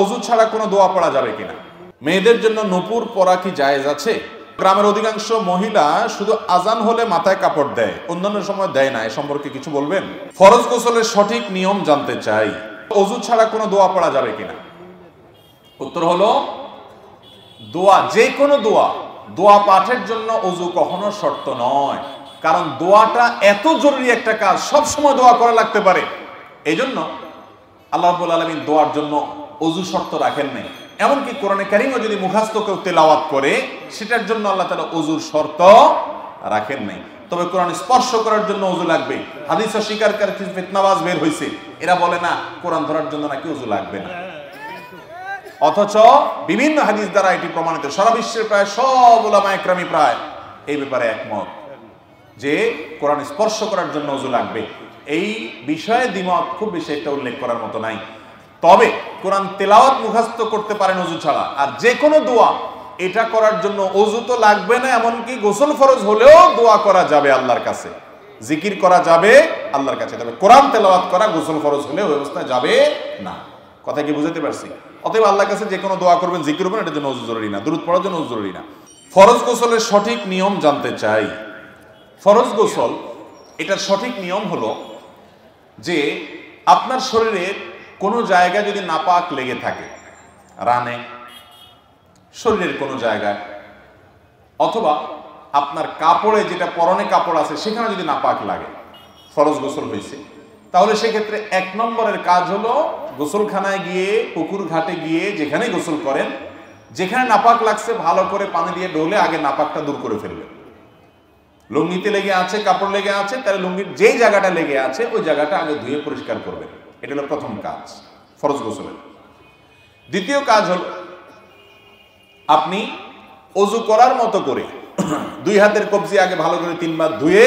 অজু ছাড়া কোনো দোয়া পড়া যাবে কিনা? মেয়েদের জন্য নুপুর পরা কি জায়েজ আছে? গ্রামের অধিকাংশ মহিলা শুধু আজান হলে মাথায় কাপড় দেয়, অন্যান্য সময় দেয় না, এ সম্পর্কে কিছু বলবেন? ফরজ গোসলের সঠিক নিয়ম জানতে চাই, অজু ছাড়া কোনো দোয়া পড়া যাবে কিনা? উত্তর হলো, দোয়া, যে কোনো দোয়া দোয়া পাঠের জন্য অজু কখনো শর্ত নয়, কারণ দোয়াটা এত জরুরি একটা কাজ সব সময় দোয়া করা লাগতে পারে। এই জন্য আল্লাহ আলামিন দোয়ার জন্য অজু শর্ত রাখেন নাই। এমনকি কোরআনে কারিমও যদি মুখাস্ত কেউ তেলাওয়াত করে, সেটার জন্য আল্লাহ তাআলা অজুর শর্ত রাখেন নাই। তবে কোরআন স্পর্শ করার জন্য অজু লাগবে। হাদিস স্বীকার করে ফিতনাবাজ বের হয়েছে এরা বলে, না, কোরআন ধরার জন্য নাকি অজু লাগবে না। অথচ বিভিন্ন হাদিস দ্বারা এটি প্রমাণিত। সারা বিশ্বের প্রায় সব ওলামা একরামি প্রায় এই ব্যাপারে একমত যে কোরআন স্পর্শ করার জন্য অজু লাগবে। এই বিষয়ে দ্বিমত খুব বেশি একটা উল্লেখ করার মতো নাই। তবে কোরআন তেলাওয়াত মুখস্থ করতে পারেন অজু ছাড়া। আর যে কোনো দোয়া, এটা করার জন্য অজু তো লাগবে না, এমনকি গোসল ফরজ হলেও দোয়া করা যাবে আল্লাহর কাছে। জিকির করা যাবে আল্লাহর কাছে, তবে কোরআন তেলাওয়াত করা, গোসল ফরজ হলে অবস্থায় যাবে না। কথা কি বুঝতে পারছি? অতএব আল্লাহর কাছে যে কোনো দোয়া করবেন, জিকির করবেন, এটার জন্য অজু জরুরি না। দূরত পড়ার জন্য অজু জরুরি না। ফরজ গোসলের সঠিক নিয়ম জানতে চাই। ফরজ গোসল, এটার সঠিক নিয়ম হলো যে আপনার শরীরের কোনো জায়গায় যদি নাপাক লেগে থাকে, রানে, শরীরের কোনো জায়গায়, অথবা আপনার কাপড়ে যেটা পরনে কাপড় আছে, সেখানে যদি নাপাক লাগে, ফরজ গোসল হয়েছে তাহলে সেক্ষেত্রে এক নম্বরের কাজ হলো গোসলখানায় গিয়ে, পুকুর ঘাটে গিয়ে যেখানে গোসল করেন, যেখানে নাপাক লাগছে, ভালো করে পানি দিয়ে ডলে আগে নাপাকটা দূর করে ফেলবেন। লুঙ্গিতে লেগে আছে, কাপড় লেগে আছে, তাহলে লুঙ্গির যেই জায়গাটা লেগে আছে, ওই জায়গাটা আগে ধুয়ে পরিষ্কার করবেন। এটা হলো প্রথম কাজ, ফরজ গোসলের দ্বিতীয় কাজ হল, আপনি অজু করার মতো করে দুই হাতের কবজি আগে ভালো করে তিনবার ধুয়ে,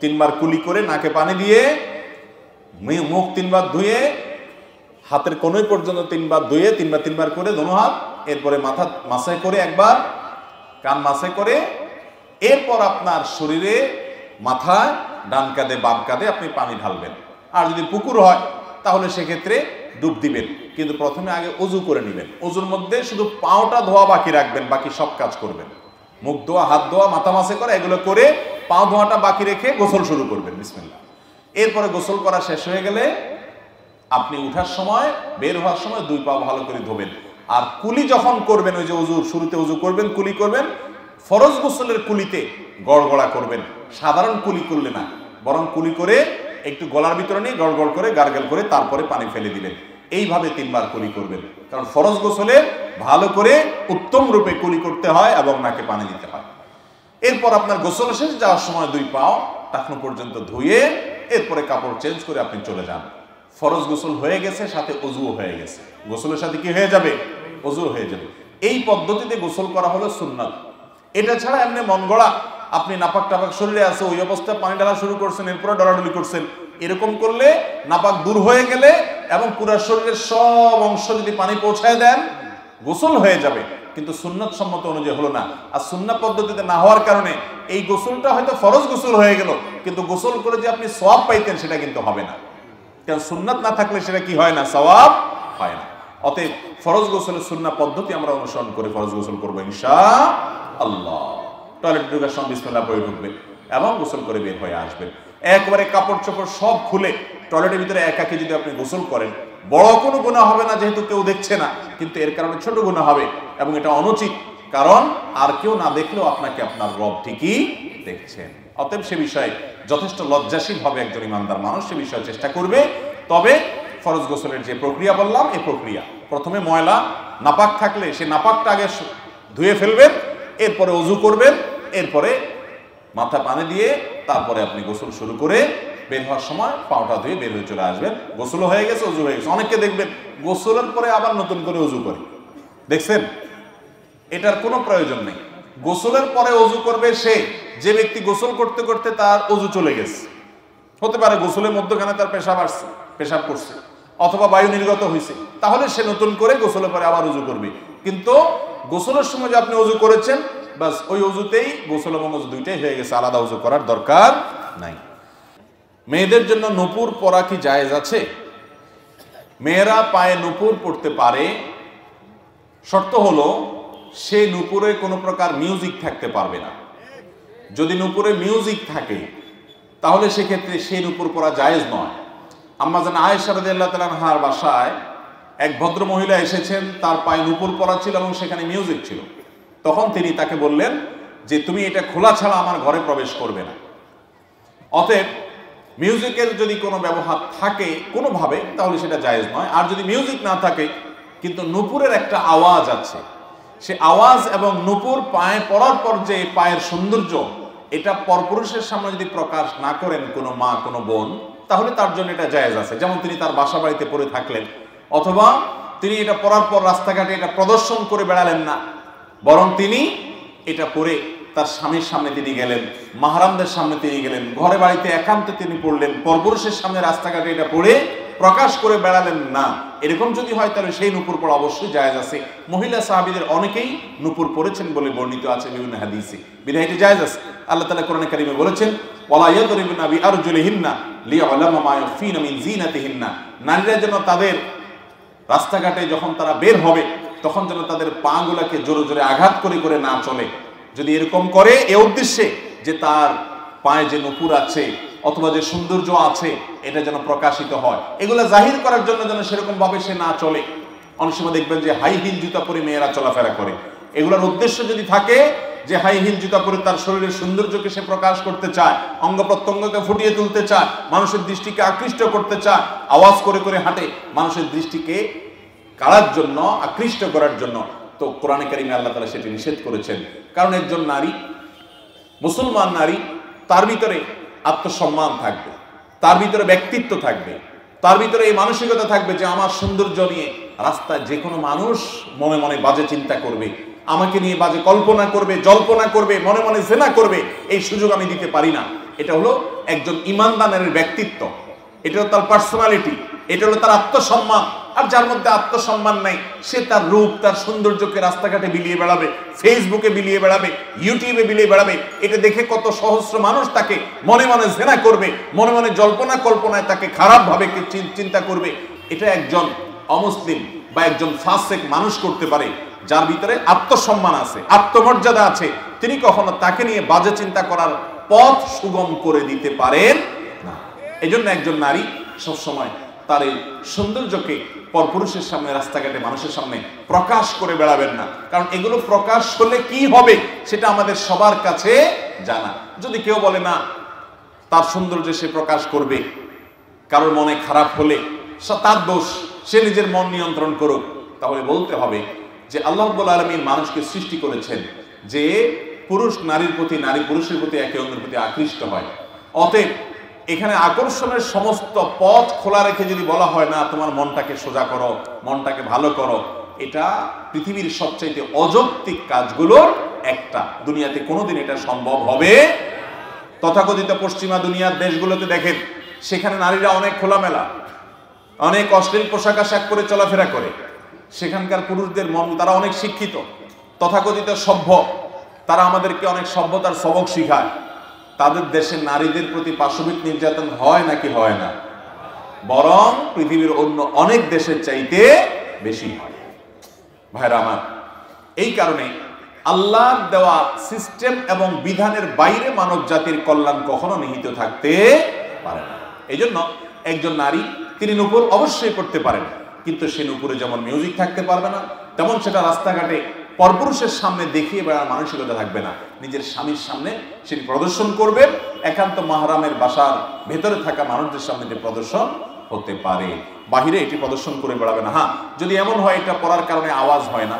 তিনবার কুলি করে নাকে পানি দিয়ে মুখ তিনবার ধুয়ে, হাতের কোনোই পর্যন্ত তিনবার ধুয়ে, তিনবার তিনবার করে দোনো হাত, এরপরে মাথা মাসায় করে একবার, কান মাসায় করে, এরপর আপনার শরীরে মাথায়, ডান কাঁধে, বাম কাঁধে আপনি পানি ঢালবেন। আর যদি পুকুর হয় তাহলে সেক্ষেত্রে ডুব দিবেন। কিন্তু প্রথমে আগে অজু করে নেবেন। অজুর মধ্যে শুধু পাওটা ধোয়া বাকি রাখবেন, বাকি সব কাজ করবেন। মুখ ধোয়া, হাত ধোয়া, মাথা মাসে করা, এগুলো করে পাও ধোয়াটা বাকি রেখে গোসল শুরু করবেন। বিসমিল্লা এরপরে গোসল করা শেষ হয়ে গেলে আপনি উঠার সময়, বের হওয়ার সময় দুই পা ভালো করে ধোবেন। আর কুলি যখন করবেন, ওই যে উজু শুরুতে উজু করবেন, কুলি করবেন, ফরজ গোসলের কুলিতে গড়গড়া করবেন। সাধারণ কুলি করলে না, বরং কুলি করে একটু গলার ভিতরে নিয়ে গড়গড় করে গার্গেল করে তারপরে পানি ফেলে দিবেন এইভাবে তিনবার কুলি করবেন। কারণ ফরজ গোসলে ভালো করে উত্তম রূপে কুলি করতে হয় এবং নাকে পানি দিতে হয়। এরপর আপনার গোসল শেষ, যাওয়ার সময় দুই পাও টাকনো পর্যন্ত ধুয়ে এরপরে কাপড় চেঞ্জ করে আপনি চলে যান। ফরজ গোসল হয়ে গেছে, সাথে অজুও হয়ে গেছে। গোসলের সাথে কি হয়ে যাবে? অজু হয়ে যাবে। এই পদ্ধতিতে গোসল করা হলো সুন্নাত। এটা ছাড়া এমনি মন গড়া আপনি নাপাক টাপাক শরীরে আছে, ওই অবস্থায় পানি ঢালা শুরু করছেন, এরপরে ডলাডলি করছেন। এরকম করলে নাপাক দূর হয়ে গেলে এবং পুরো শরীরের সব অংশ যদি পানি পৌঁছায় দেন, গোসল হয়ে যাবে। কিন্তু সুন্নত সম্মত অনুযায়ী হলো না। আর সুন্নাত পদ্ধতিতে না হওয়ার কারণে এই গোসলটা হয়তো ফরজ গোসল হয়ে গেল, কিন্তু গোসল করে যে আপনি সওয়াব পাইতেন সেটা কিন্তু হবে না। কারণ সুন্নাত না থাকলে সেটা কি হয় না? সওয়াব হয় না। অতএব ফরজ গোসলের সুন্না পদ্ধতি আমরা অনুসরণ করে ফরজ গোসল করব ইনশা আল্লাহ টয়লেট ঢুকার সময় বিসমিল্লাহ পরে ঢুকবেন এবং গোসল করে বের হয়ে আসবেন। একবারে কাপড় চোপড় সব খুলে টয়লেটের ভিতরে একাকে যদি আপনি গোসল করেন, বড় কোনো গুণা হবে না যেহেতু কেউ দেখছে না, কিন্তু এর কারণে ছোট গুণা হবে এবং এটা অনুচিত, কারণ আর কেউ না দেখলেও আপনাকে আপনার রব ঠিকই দেখছেন। অতএব সে বিষয়ে যথেষ্ট লজ্জাশীল হবে একজন ইমানদার মানুষ, সে বিষয়ে চেষ্টা করবে। তবে ফরজ গোসলের যে প্রক্রিয়া বললাম এই প্রক্রিয়া। প্রথমে ময়লা, নাপাক থাকলে সে নাপাকটা আগে ধুয়ে ফেলবেন এরপরে অজু করবেন, এরপরে মাথা পানি দিয়ে তারপরে আপনি গোসল শুরু করে বের হওয়ার সময় পাওটা ধুয়ে বের হয়ে চলে আসবেন। গোসলও হয়ে গেছে অজু হয়ে গেছে। অনেককে দেখবেন গোসলের পরে আবার নতুন করে অজু করে। দেখছেন? এটার কোনো প্রয়োজন নেই। গোসলের পরে অজু করবে সে। যে ব্যক্তি গোসল করতে করতে তার অজু চলে গেছে। হতে পারে গোসলের মধ্যখানে তার পেশাব আসছে, পেশাব করছে, অথবা বায়ু নির্গত হয়েছে। তাহলে সে নতুন করে গোসলের পরে আবার উজু করবে। কিন্তু গোসলের সময় যে আপনি অজু করেছেন, বাস ওই অজুতেই গোসল এবং অজু দুইটাই হয়ে গেছে, আলাদা অজু করার দরকার নাই। মেয়েদের জন্য নূপুর পরা কি জায়েজ আছে? মেয়েরা পায়ে নূপুর পড়তে পারে, শর্ত হলো সে নূপুরে কোনো প্রকার মিউজিক থাকতে পারবে না। যদি নূপুরে মিউজিক থাকে, তাহলে সেক্ষেত্রে সেই নূপুর পরা জায়েজ নয়। আম্মা যেন আয়েশা রাদিয়াল্লাহু তাআলা আনহার বাসায় এক ভদ্র মহিলা এসেছেন, তার পায়ে নুপুর পরা ছিল এবং সেখানে মিউজিক ছিল। তখন তিনি তাকে বললেন যে, তুমি এটা খোলা ছাড়া আমার ঘরে প্রবেশ করবে না। অতএব মিউজিকের যদি কোনো ব্যবহার থাকে কোনোভাবে, তাহলে সেটা জায়েজ নয়। আর যদি মিউজিক না থাকে, কিন্তু নুপুরের একটা আওয়াজ আছে, সে আওয়াজ এবং নুপুর পায়ে পড়ার পর যে পায়ের সৌন্দর্য, এটা পরপুরুষের সামনে যদি প্রকাশ না করেন কোনো মা, কোনো বোন, তাহলে তার জন্য এটা জায়েজ আছে। যেমন তিনি তার বাসা বাড়িতে পড়ে থাকলেন অথবা তিনি এটা পড়ার পর রাস্তাঘাটে এটা প্রদর্শন করে বেড়ালেন না, বরং তিনি এটা পরে তার স্বামীর সামনে তিনি গেলেন, মাহারামদের সামনে তিনি গেলেন, ঘরে বাড়িতে একান্তে তিনি পড়লেন, পরপুরুষের সামনে রাস্তাঘাটে এটা পড়ে প্রকাশ করে বেড়ালেন না। এরকম যদি হয় তাহলে সেই নুপুর পড়া অবশ্যই জায়েজ আছে। মহিলা সাহাবিদের অনেকেই নুপুর পড়েছেন বলে বর্ণিত আছে বিভিন্ন হাদিসে। বিধায় এটি জায়েজ আছে। আল্লাহ তাআলা কোরআনে কারিমে বলেছেন, ওয়ালা ইয়াদরিবুনা বিআরজুলিহিন্না লিয়ালামা মা ইয়াফিনা মিন জিনাতিহিন্না নারীরা যেন তাদের রাস্তাঘাটে যখন তারা বের হবে, তখন যেন তাদের পাগুলাকে জোরে জোরে আঘাত করে করে না চলে। যদি এরকম করে, এ উদ্দেশ্যে যে তার পায়ে যে নুপুর আছে অথবা যে সৌন্দর্য আছে, এটা যেন প্রকাশিত হয়। এগুলো জাহির করার জন্য যেন সেরকম ভাবে সে না চলে। অনেক সময় দেখবেন যে হাই হিল জুতা পরে মেয়েরা চলাফেরা করে। এগুলোর উদ্দেশ্য যদি থাকে যে হাই হিল জুতা পরে তার শরীরের সৌন্দর্যকে সে প্রকাশ করতে চায়, অঙ্গ প্রত্যঙ্গকে ফুটিয়ে তুলতে চায়, মানুষের দৃষ্টিকে আকৃষ্ট করতে চায়, আওয়াজ করে করে হাঁটে, মানুষের দৃষ্টিকে কাড়ার জন্য, আকৃষ্ট করার জন্য। তো কোরআনে কারিমে আল্লাহ তালা সেটি নিষেধ করেছেন। কারণ একজন নারী, মুসলমান নারী, তার ভিতরে আত্মসম্মান থাকবে, তার ভিতরে ব্যক্তিত্ব থাকবে, তার ভিতরে এই মানসিকতা থাকবে যে আমার সৌন্দর্য নিয়ে রাস্তায় যে কোনো মানুষ মনে মনে বাজে চিন্তা করবে। আমাকে নিয়ে বাজে কল্পনা করবে, জল্পনা করবে, মনে মনে জেনা করবে, এই সুযোগ আমি দিতে পারি না। এটা হলো একজন ইমানদানের ব্যক্তিত্ব। এটা হলো তার পার্সোনালিটি এটা হলো তার আত্মসম্মান। আর যার মধ্যে আত্মসম্মান নাই, সে তার রূপ, তার সৌন্দর্যকে রাস্তাঘাটে বিলিয়ে বেড়াবে ফেসবুকে বিলিয়ে বেড়াবে ইউটিউবে বিলিয়ে বেড়াবে। এটা দেখে কত সহস্র মানুষ তাকে মনে মনে জেনা করবে, মনে মনে জল্পনা কল্পনায় তাকে খারাপভাবে চিন্তা করবে। এটা একজন অমুসলিম বা একজন ফাসেক মানুষ করতে পারে। যার ভিতরে আত্মসম্মান আছে, আত্মমর্যাদা আছে, তিনি কখনো তাকে নিয়ে বাজে চিন্তা করার পথ সুগম করে দিতে পারেন না। এই জন্য একজন নারী সবসময় তার এই সৌন্দর্যকে পরপুরুষের সামনে, রাস্তাঘাটে মানুষের সামনে প্রকাশ করে বেড়াবেন না। কারণ এগুলো প্রকাশ হলে কি হবে সেটা আমাদের সবার কাছে জানা। যদি কেউ বলে, না, তার সৌন্দর্য সে প্রকাশ করবে, কারোর মনে খারাপ হলে তার দোষ, সে নিজের মন নিয়ন্ত্রণ করুক, তাহলে বলতে হবে যে আল্লাহ আলমীর মানুষকে সৃষ্টি করেছেন যে পুরুষ নারীর প্রতি, নারী পুরুষের প্রতি একে অন্যের প্রতি আকৃষ্ট হয়। অতএব এখানে আকর্ষণের সমস্ত পথ খোলা রেখে যদি বলা হয়, না, তোমার মনটাকে সোজা করো, মনটাকে ভালো করো, এটা পৃথিবীর সবচাইতে অযৌক্তিক কাজগুলোর একটা। দুনিয়াতে কোনোদিন এটা সম্ভব হবে তথাকথিত পশ্চিমা দুনিয়ার দেশগুলোতে দেখেন, সেখানে নারীরা অনেক খোলামেলা, অনেক অশ্লীল পোশাক আশাক করে চলাফেরা করে। সেখানকার পুরুষদের মন, তারা অনেক শিক্ষিত, তথাকথিত সভ্য। তারা আমাদেরকে অনেক সভ্যতার সবক শিখায়। তাদের দেশে নারীদের প্রতি পাশবিক নির্যাতন হয় নাকি হয় না? বরং পৃথিবীর অন্য অনেক দেশের চাইতে বেশি হয়। আমার, এই কারণে আল্লাহ দেওয়া সিস্টেম এবং বিধানের বাইরে মানব জাতির কল্যাণ কখনো নিহিত থাকতে পারে না। এই জন্য একজন নারী, তিনি নুপুর অবশ্যই করতে পারেন। কিন্তু সে নুপুরে যেমন মিউজিক থাকতে পারবে না, তেমন সেটা রাস্তাঘাটে পরপুরুষের সামনে দেখিয়ে বেড়ার মানসিকতা থাকবে না। নিজের স্বামীর সামনে সেটি প্রদর্শন করবে, একান্ত মাহারামের বাসার ভেতরে থাকা মানুষদের সামনে যে প্রদর্শন হতে পারে। বাহিরে এটি প্রদর্শন করে বেড়াবে না। হ্যাঁ যদি এমন হয়, এটা পড়ার কারণে আওয়াজ হয় না।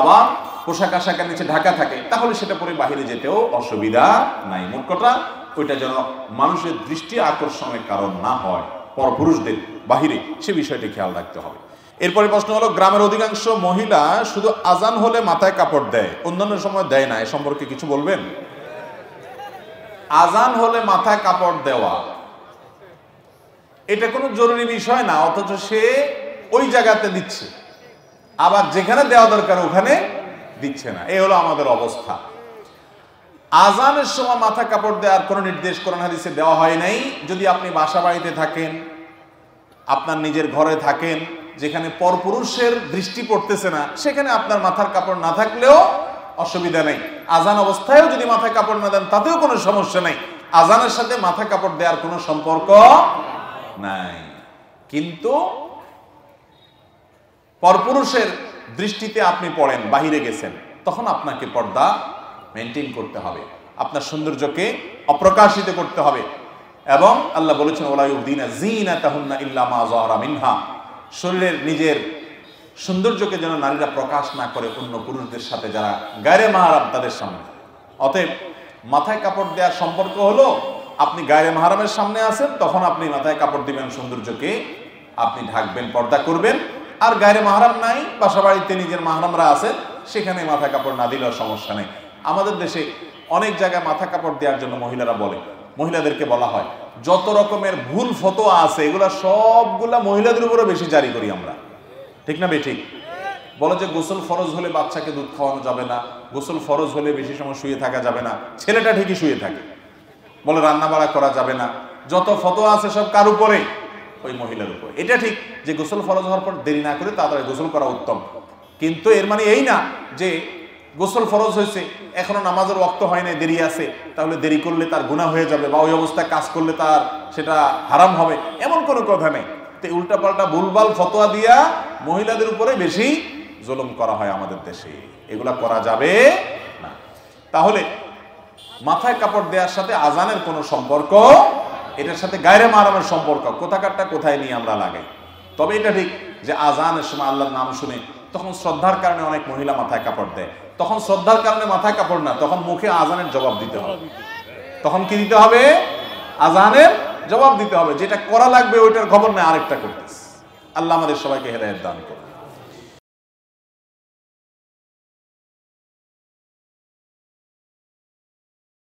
আবার পোশাক আশাকের নিচে ঢাকা থাকে, তাহলে সেটা পরে বাহিরে যেতেও অসুবিধা নাই। মোট কথা, ওইটা যেন মানুষের দৃষ্টি আকর্ষণের কারণ না হয়। পরপুরুষদের বাহিরে, সে বিষয়টি খেয়াল রাখতে হবে। এরপরে প্রশ্ন হলো, গ্রামের অধিকাংশ মহিলা শুধু আজান হলে মাথায় কাপড় দেয়, অন্যান্য সময় দেয় না, এ সম্পর্কে কিছু বলবেন? আজান হলে মাথায় কাপড় দেওয়া, এটা কোনো জরুরি বিষয় না, অথচ সে ওই জায়গাতে দিচ্ছে। আবার যেখানে দেওয়া দরকার, ওখানে দিচ্ছে না এই হলো আমাদের অবস্থা। আজানের সময় মাথা কাপড় দেওয়ার কোনো নির্দেশ কোরআন হাদিসে দেওয়া হয় নাই। যদি আপনি বাসা বাড়িতে থাকেন আপনার নিজের ঘরে থাকেন, যেখানে পরপুরুষের দৃষ্টি পড়তেছে না, সেখানে আপনার মাথার কাপড় না থাকলেও অসুবিধা নেই। আজান অবস্থায়ও যদি মাথায় কাপড় না দেন, তাতেও কোনো সমস্যা নেই। আজানের সাথে মাথা কাপড় দেওয়ার কোনো সম্পর্ক নাই। কিন্তু পরপুরুষের দৃষ্টিতে আপনি পড়েন, বাহিরে গেছেন, তখন আপনাকে পর্দা মেনটেন করতে হবে। আপনার সৌন্দর্যকে অপ্রকাশিত করতে হবে। এবং আল্লাহ বলেছেন ওলাইউদ্দিন জিনা তাহুন্না ইল্লামা জহরা মিনহা। শরীরের নিজের সৌন্দর্যকে যেন নারীরা প্রকাশ না করে অন্য পুরুষদের সাথে যারা গায়ে মাহারাম তাদের সামনে। অতএব মাথায় কাপড় দেওয়ার সম্পর্ক হলো, আপনি গায়ে মাহারামের সামনে আছেন, তখন আপনি মাথায় কাপড় দিবেন, সৌন্দর্যকে আপনি ঢাকবেন, পর্দা করবেন। আর গায়ে মাহারাম নাই বাসা বাড়িতে নিজের মাহারামরা আছেন, সেখানে মাথা কাপড় না দিলেও সমস্যা নেই। আমাদের দেশে অনেক জায়গায় মাথা কাপড় দেওয়ার জন্য মহিলারা বলে মহিলাদেরকে বলা হয়। যত রকমের ভুল ফতোয়া আছে, এগুলা সবগুলা মহিলাদের উপরে বেশি জারি করি আমরা। ঠিক না বে ঠিক বলে যে গোসল ফরজ হলে বাচ্চাকে দুধ খাওয়ানো যাবে না, গোসল ফরজ হলে বেশি সময় শুয়ে থাকা যাবে না, ছেলেটা ঠিকই শুয়ে থাকে। বলে রান্না বাড়া করা যাবে না, যত ফতোয়া আছে সব কার উপরে? ওই মহিলার উপর। এটা ঠিক যে গোসল ফরজ হওয়ার পর দেরি না করে তাড়াতাড়ি গোসল করা উত্তম। কিন্তু এর মানে এই না যে গোসল ফরজ হয়েছে, এখনও নামাজের রক্ত হয় নাই, দেরি আছে, তাহলে দেরি করলে তার গুণা হয়ে যাবে বা ওই অবস্থায় কাজ করলে তার সেটা হারাম হবে, এমন কোনো কথা নেই। তো উল্টা পাল্টা ভুলভাল ফতোয়া দিয়া মহিলাদের উপরে বেশি জুলুম করা হয় আমাদের দেশে। এগুলা করা যাবে না। তাহলে মাথায় কাপড় দেওয়ার সাথে আজানের কোনো সম্পর্ক, এটার সাথে গায়রে মারামের সম্পর্ক, কোথাকারটা কোথায় নিয়ে আমরা লাগাই তবে এটা ঠিক যে আজানের সময় আল্লাহর নাম শুনে তখন শ্রদ্ধার কারণে অনেক মহিলা মাথায় কাপড় দেয়। তখন শ্রদ্ধার কারণে মাথায় কাপড় না, তখন মুখে আজানের জবাব দিতে হবে। তখন কি দিতে হবে? আজানের জবাব দিতে হবে। যেটা করা লাগবে ওইটার খবর নেই, আরেকটা করতেছে। আল্লাহ আমাদের সবাইকে হেদায়ত দান করুন